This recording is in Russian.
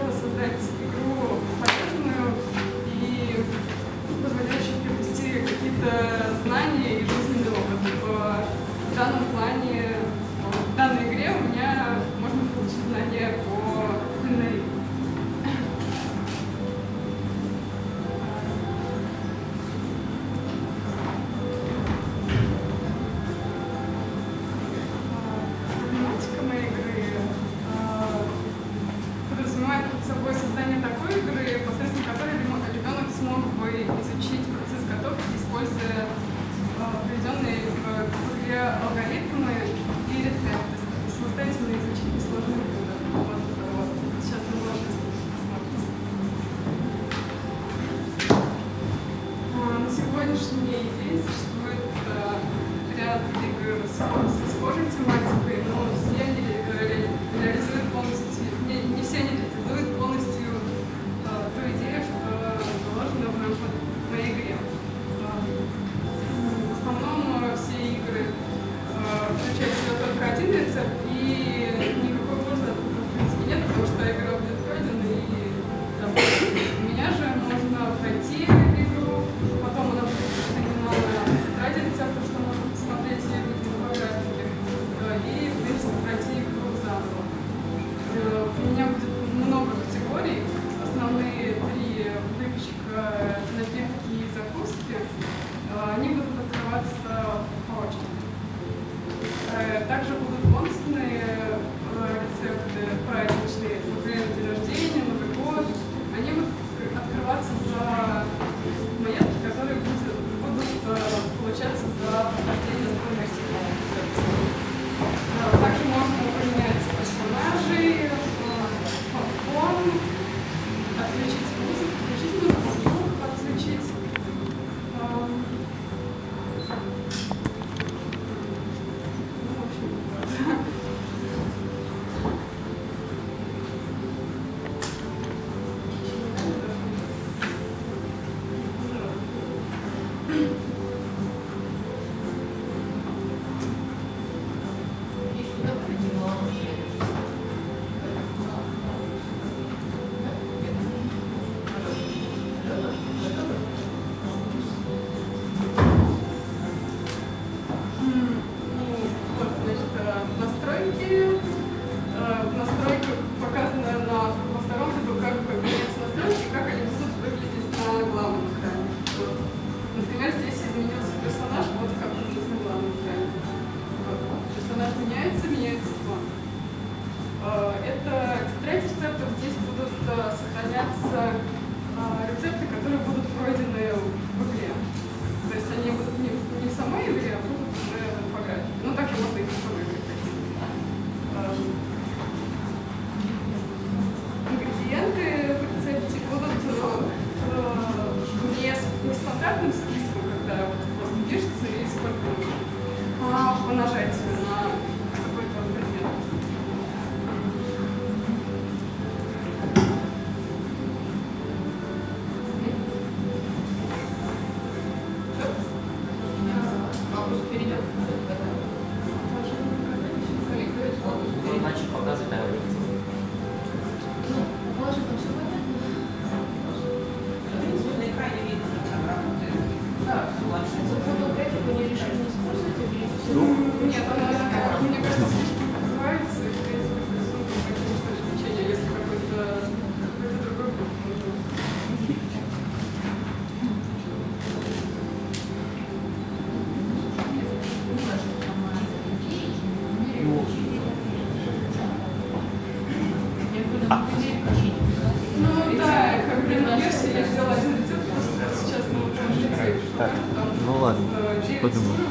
Yes, собой создание такой игры, посредством которой ребенок смог бы изучить процесс готовки, используя э, приведенные в игре алгоритмы и рецепты, самостоятельно изучить несложные блюда. Вот, вот. Сейчас мы можем посмотреть. Э, на сегодняшний день существует ряд игр с схожей тематикой, но все они реализуют полностью также Э, это тетрадь рецептов. Здесь будут э, сохраняться э, рецепты, которые будут пройдены Нет, она такая, мне кажется, называется, и, какой-то другой групп. Ну да, как бы на Так, ну ладно, э, подумаю.